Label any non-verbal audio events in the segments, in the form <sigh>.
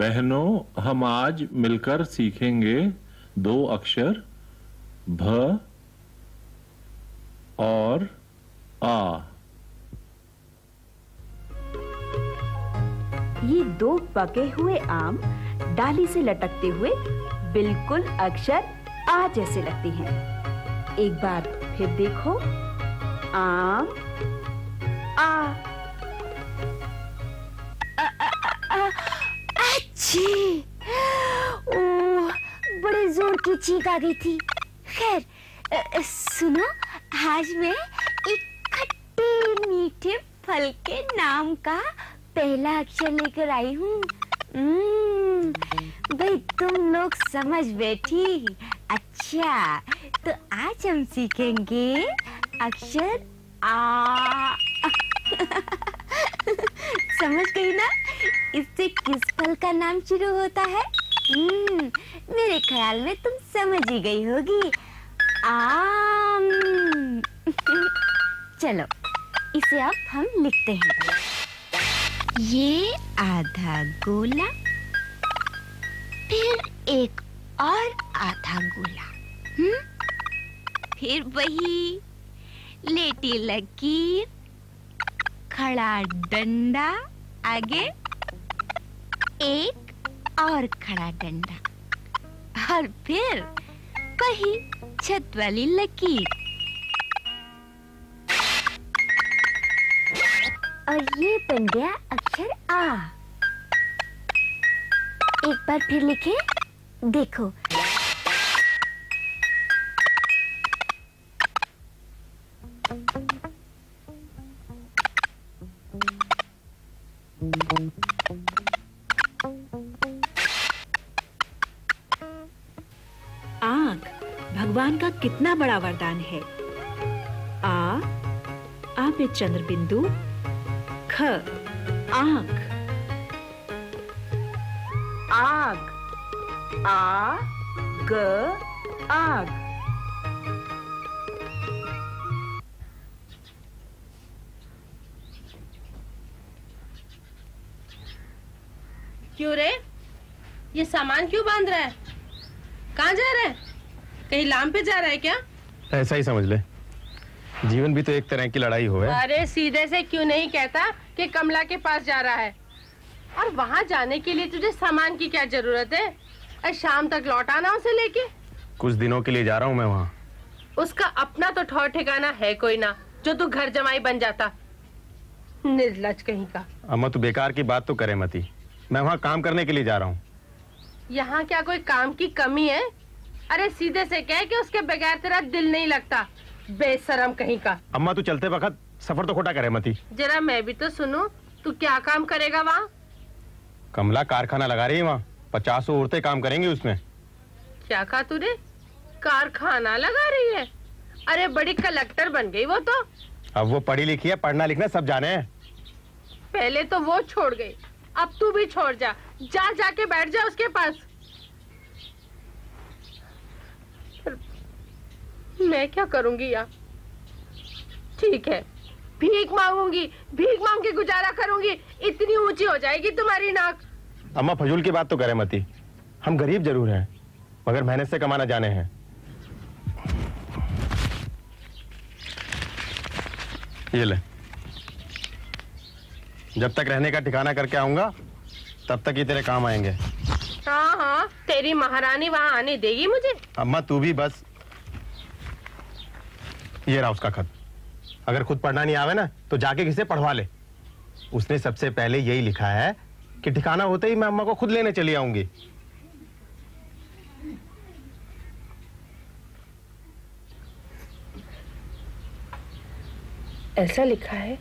बहनों हम आज मिलकर सीखेंगे दो अक्षर भ और आ। ये दो पके हुए आम डाली से लटकते हुए बिल्कुल अक्षर आ जैसे लगते हैं। एक बार फिर देखो। आम आ। अच्छी। ओ, बड़े ज़ोर की चीख आ गई थी। खैर सुनो आज मैं एक खट्टे मीठे फल के नाम का पहला अक्षर लेकर आई हूँ। हम्म, भाई तुम लोग समझ बैठी अच्छा तो आज हम सीखेंगे अक्षर आ। <laughs> समझ गई ना? इससे किस फल का नाम शुरू होता है? हम्म, मेरे ख्याल में तुम समझ ही गई होगी। आम। <laughs> चलो इसे अब हम लिखते हैं। ये आधा गोला एक और आधा गोला। हम्म? फिर वही लेटी लकीर, खड़ा डंडा, आगे एक और खड़ा डंडा। और फिर वही छत वाली लकीर। और ये बन गया अक्षर आ। एक बार फिर लिखे। देखो। आँख भगवान का कितना बड़ा वरदान है। आ आ में चंद्र बिंदु ख आँख आ ग आग। क्यों रे? ये सामान क्यों बाँध रहा है? कहाँ जा रहा है? कहीं लाम पे जा रहा है क्या? ऐसा ही समझ ले। जीवन भी तो एक तरह की लड़ाई हो है? अरे सीधे से क्यों नहीं कहता कि कमला के पास जा रहा है? और वहाँ जाने के लिए तुझे सामान की क्या ज़रूरत है? शाम तक लौट आना उसे लेके? कुछ दिनों के लिए जा रहा हूँ मैं वहाँ। उसका अपना तो ठौर ठिकाना है कोई ना जो तू घर जमाई बन जाता। निर्लज कहीं का। अम्मा तू बेकार की बात तो करे मती। मैं वहाँ काम करने के लिए जा रहा हूँ। यहाँ क्या कोई काम की कमी है? अरे सीधे से कह कि उसके बगैर तेरा दिल नहीं लगता। बेसरम कहीं का। अम्मा तू चलते वक्त सफ़र तो खोटा करे मती। जरा मैं भी तो सुनू तू क्या काम करेगा वहाँ? कमला कारखाना लगा रही है वहाँ। पचास औरतें काम करेंगी उसमें। क्या कहा तूने? कारखाना लगा रही है। अरे बड़ी कलेक्टर बन गई वो तो। अब वो पढ़ी लिखी है पढ़ना लिखना सब जाने हैं। पहले तो वो छोड़ गई अब तू भी छोड़ जा। जा जाके बैठ जा उसके पास। मैं क्या करूँगी यार? ठीक है भीख मांगूँगी भीख मांग के गुजारा करूँगी। इतनी ऊँची हो जाएगी तुम्हारी नाक। अम्मा फजूल की बात तो करे मती। हम गरीब ज़रूर हैं मगर मेहनत से कमाना जाने हैं। ये ले। जब तक रहने का ठिकाना करके आऊँगा तब तक ही तेरे काम आएँगे। हाँ हाँ तेरी महारानी वहाँ आने देगी मुझे। अम्मा तू भी बस। ये रहा उसका खत। अगर खुद पढ़ना नहीं आवे ना तो जाके किसे पढ़वा ले। उसने सबसे पहले यही लिखा है कि ठिकाना होते ही मैं अम्मा को खुद लेने चली आऊँगी। ऐसा लिखा है?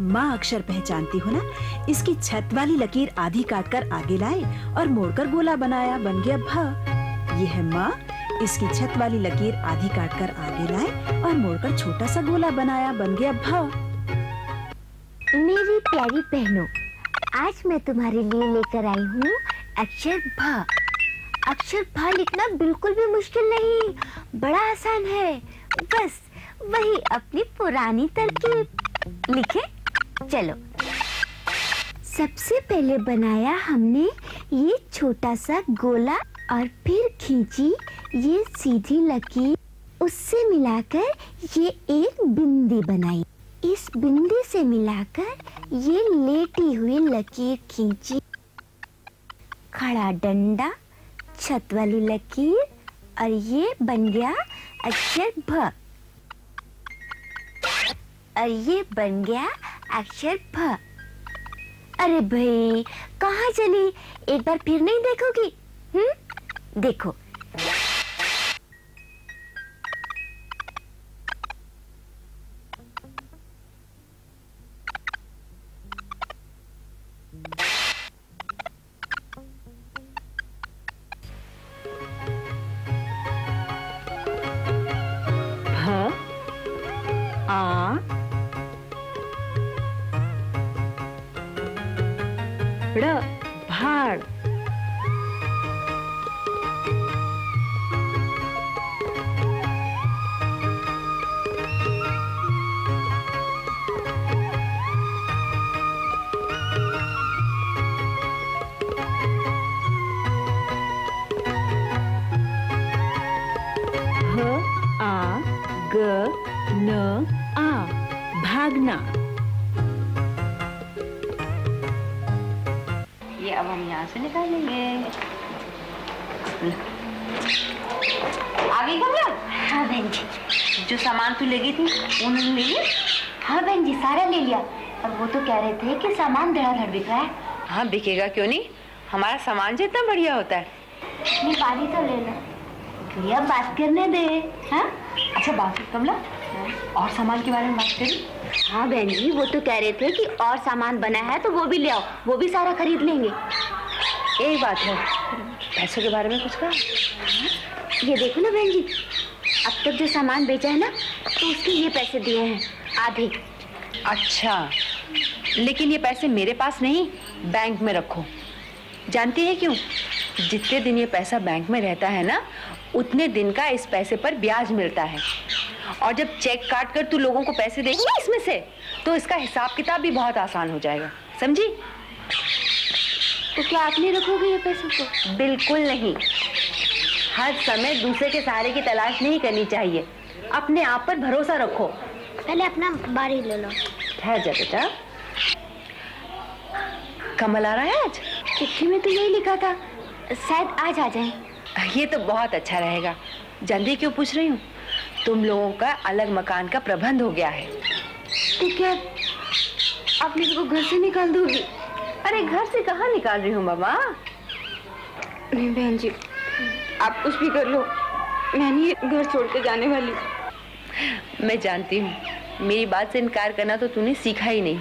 माँ अक्षर पहचानती हो ना? इसकी छत वाली लकीर आधी काटकर आगे लाए और मोड़कर गोला बनाया बन गया भा। ये है माँ इसकी छत वाली लकीर आधी काट कर आगे लाए और मोड़कर छोटा सा गोला बनाया। बन गया भ मेरी प्यारी बहनों, आज मैं तुम्हारे लिए लेकर आई हूँ अक्षर भ। अक्षर भ लिखना बिल्कुल भी मुश्किल नहीं, बड़ा आसान है। बस वही अपनी पुरानी तरकीब। लिखे? चलो। सबसे पहले बनाया हमने ये छोटा सा गोला और फिर खींची ये सीधी लकीर उससे मिलाकर ये एक बिंदी बनाई। इस बिंदी से मिलाकर ये लेटी हुई लकीर खींची। खड़ा डंडा छत वाली लकीर और ये बन गया अक्षर भ। और ये बन गया अक्षर भ। अरे भाई, कहाँ चली? एक बार फिर नहीं देखोगी? हम्म? देखो ड़ भाड़. ग आ. भागना. अब हम यहाँ से निकालेंगे। आ गई कमला हाँ बहन जी। जो सामान तू ले गई थी उन्होंने ले लिया हाँ बहन जी सारा ले लिया। और वो तो कह रहे थे कि सामान धड़ाधड़ बिक रहा है। हाँ बिकेगा क्यों नहीं? हमारा सामान जितना बढ़िया होता है। पानी तो ले लो। भैया बात करने दे। हाँ? अच्छा बात कमला और सामान के बारे में बात करी? हाँ बहन जी, वो तो कह रहे थे कि और सामान बना है तो वो भी ले आओ, वो भी सारा खरीद लेंगे। एक बात है पैसों के बारे में कुछ कहा? ये देखो ना बहन जी, अब तक जो सामान बेचा है ना तो उसके ये पैसे दिए हैं, आधे। अच्छा लेकिन ये पैसे मेरे पास नहीं, बैंक में रखो। जानती है क्यों? जितने दिन ये पैसा बैंक में रहता है ना उतने दिन का इस पैसे पर ब्याज मिलता है। और जब चेक काट कर तू लोगों को पैसे देगी ना इसमें से तो इसका हिसाब किताब भी बहुत आसान हो जाएगा। समझी? तो क्या आप नहीं रखोगे ये पैसे को? बिल्कुल नहीं। हर समय दूसरे के सहारे की तलाश नहीं करनी चाहिए। अपने आप पर भरोसा रखो। पहले अपना बारी ले लो। ठहर जा बेटा। कमल आ रहा है आज? चिट्ठी में तो यही लिखा था। शायद आज आ जाए। ये तो बहुत अच्छा रहेगा। जल्दी क्यों पूछ रही हूँ? तुम लोगों का अलग मकान का प्रबंध हो गया है। तो क्या आप मेरे को घर से निकाल दोगी? अरे घर से कहाँ निकाल रही हूँ मामा? नहीं बहन जी आप कुछ भी कर लो। मैं नहीं घर छोड़ के जाने वाली। मैं जानती हूँ। मेरी बात से इनकार करना तो तूने सीखा ही नहीं।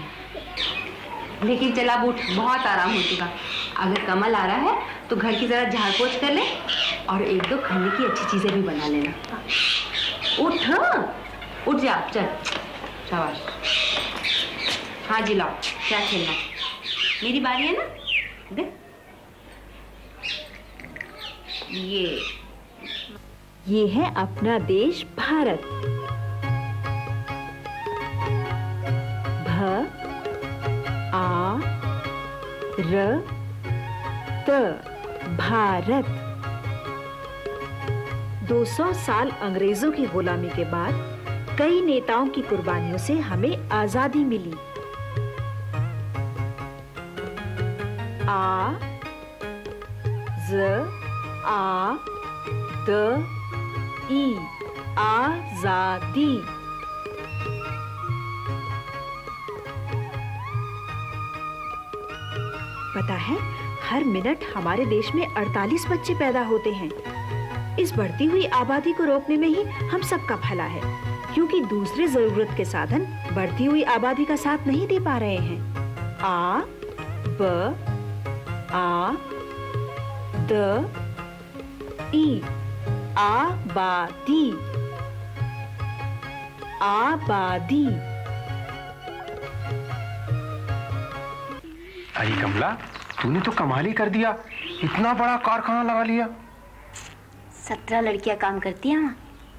लेकिन चल उठ। बहुत आराम हो चुका। अगर कमल आ रहा है तो घर की जरा झाड़ पोछ कर ले और एक दो खाने की अच्छी चीज़ें भी बना लेना। उठ उठ जा, चल। शाबाश। हाँ जी, लाओ। क्या खेलना? मेरी बारी है ना? देख। ये ये है अपना देश भारत। भ, आ, र, त। भारत। 200 साल अंग्रेज़ों की गुलामी के बाद कई नेताओं की कुर्बानियों से हमें आज़ादी मिली। आ, ज, आ, द, ई, आज़ादी। पता है हर मिनट हमारे देश में 48 बच्चे पैदा होते हैं। इस बढ़ती हुई आबादी को रोकने में ही हम सबका भला है, क्योंकि दूसरे ज़रूरत के साधन बढ़ती हुई आबादी का साथ नहीं दे पा रहे हैं। आ, ब, आ, द, ई, आबादी। आबादी। अरे कमला। तूने तो कमाल ही कर दिया। इतना बड़ा कारखाना लगा लिया। सत्रह लड़कियाँ काम करती हैं वहाँ।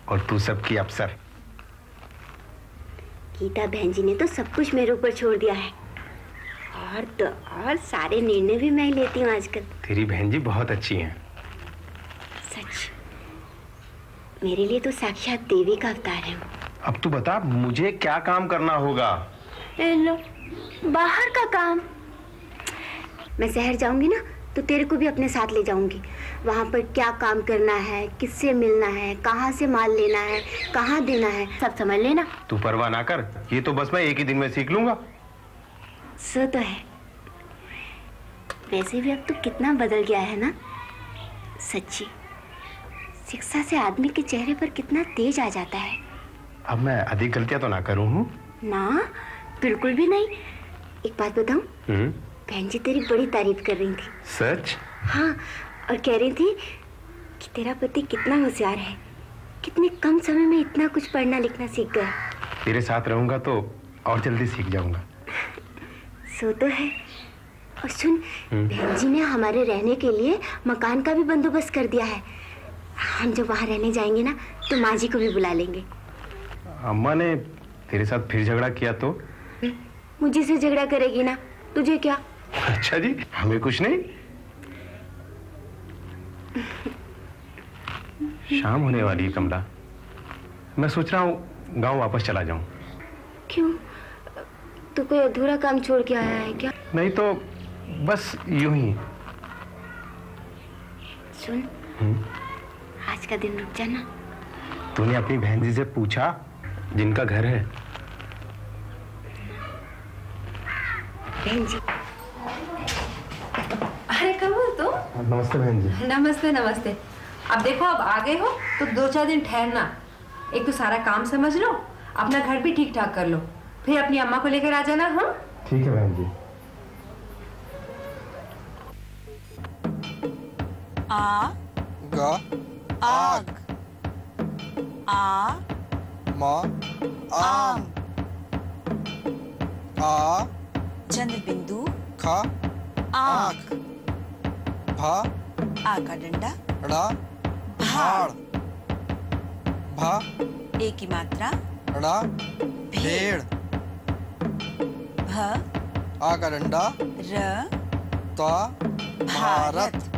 और तू सबकी अफसर। गीता बहन जी ने तो सब कुछ मेरे ऊपर छोड़ दिया है। और तो और सारे निर्णय भी मैं ही लेती हूँ आजकल। तेरी बहन जी बहुत अच्छी हैं। सच? मेरे लिए तो साक्षात देवी का अवतार है अब तू बता मुझे क्या काम करना होगा? लो बाहर का काम। मैं शहर जाऊँगी ना तो तेरे को भी अपने साथ ले जाऊँगी। वहाँ पर क्या काम करना है किससे मिलना है कहाँ से माल लेना है कहाँ देना है सब समझ लेना। तू परवाह ना कर ये तो बस मैं एक ही दिन में सीख लूँगा। सो तो है। वैसे भी अब तो कितना बदल गया है ना? सच्ची शिक्षा से आदमी के चेहरे पर कितना तेज आ जाता है। अब मैं अधिक गलतियाँ तो ना करूँ हूँ? ना बिल्कुल भी नहीं। एक बात बताऊँ? हम्म, बहन जी तेरी बड़ी तारीफ़ कर रही थी। सच? हाँ और कह रही थी कि तेरा पति कितना होशियार है। कितने कम समय में इतना कुछ पढ़ना लिखना सीख गया। तेरे साथ रहूँगा तो और जल्दी सीख जाऊँगा। सो तो है। और सुन हम्म। बहन जी ने हमारे रहने के लिए मकान का भी बंदोबस्त कर दिया है। हम जब वहाँ रहने जाएँगे ना तो माँ जी को भी बुला लेंगे। अम्मा ने तेरे साथ फिर झगड़ा किया तो? मुझे से झगड़ा करेगी ना तुझे क्या? अच्छा जी हमें कुछ नहीं? शाम होने वाली है कमला। मैं सोच रहा हूँ गाँव वापस चला जाऊँ। क्यों? तू कोई अधूरा काम छोड़ के आया है क्या? नहीं तो बस यूँ ही। सुन हम्म। आज का दिन रुक जाना तूने अपनी बहन जी से पूछा जिनका घर है? बहन जी अरे कमल तुम नमस्ते बहन जी। नमस्ते नमस्ते। अब देखो अब आ गए हो तो दो चार दिन ठहरना। एक तो सारा काम समझ लो अपना घर भी ठीक ठाक कर लो। फिर अपनी अम्मा को लेकर आ जाना हम ठीक है बहन जी। आ ग आग। आ म आम। आ। चंद्र बिंदु ख आग। भ। आ का डंडा। ड़ भाड़। भा। ए की मात्रा। ड़ भेड़। भ। आ का डंडा। र। भारत, भारत।